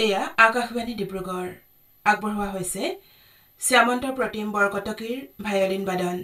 এয়া আকাশবাণী ডিব্ৰুগড় আগবঢ়োৱা হৈছে শ্যামন্ত প্ৰতিম বৰকটকীৰ ভায়লিন বাদন।